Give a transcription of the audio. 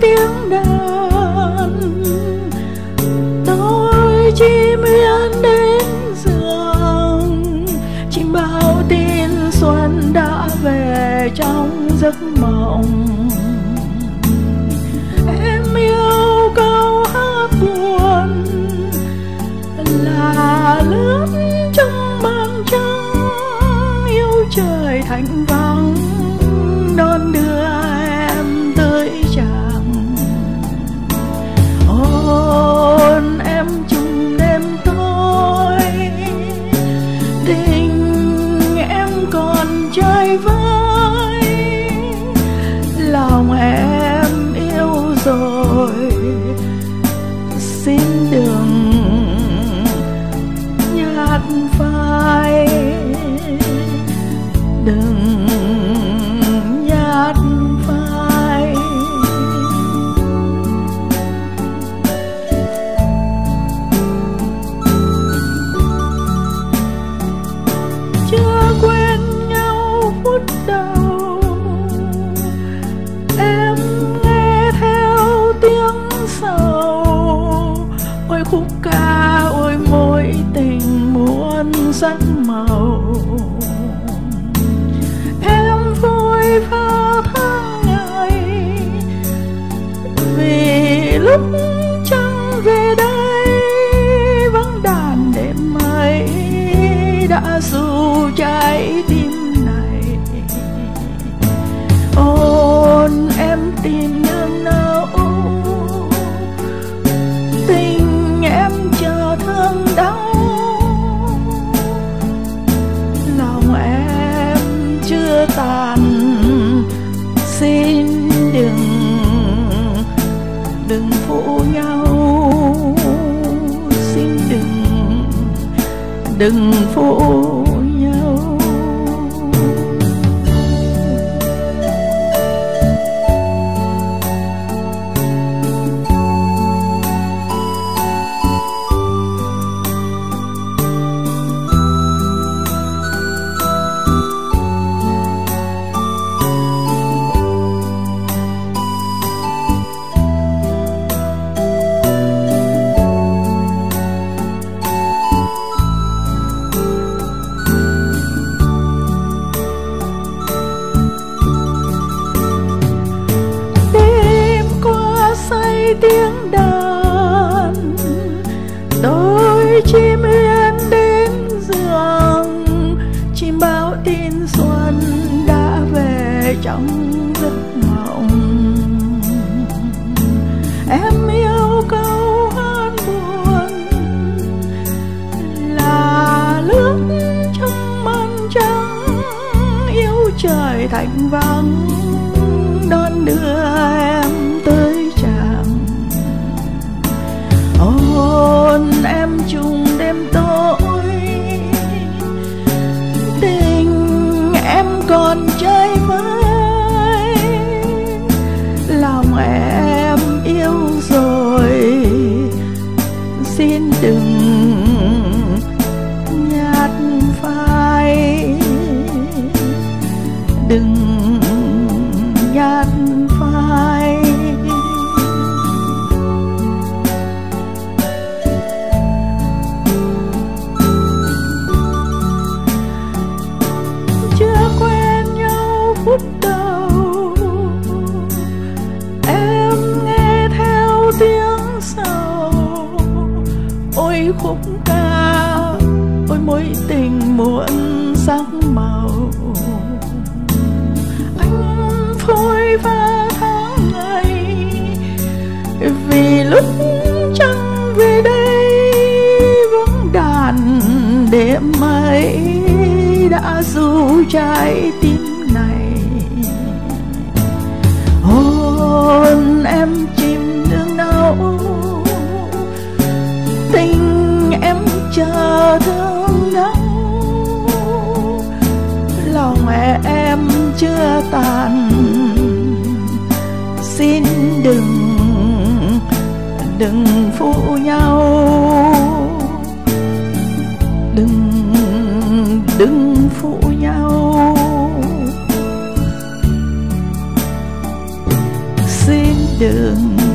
tiếng đàn. Tôi chim miên đến giường chim bao tin xuân đã về trong giấc mộng. Yêu đã dù trái tim này. Ôn em tìm nương nào tình em chờ thương đau. Lòng em chưa tàn, xin đừng đừng phụ nhau. Đừng phụ trong giấc mộng em yêu câu hát buồn là nước trong màn trắng, yêu trời thành vắng, đón đưa em tới chàng hôn em chung đêm tối, tình em còn chờ lòng em yêu rồi. Xin đừng nhạt phai. Đừng 散 chưa tàn. Xin đừng đừng phụ nhau. Đừng đừng phụ nhau. Xin đừng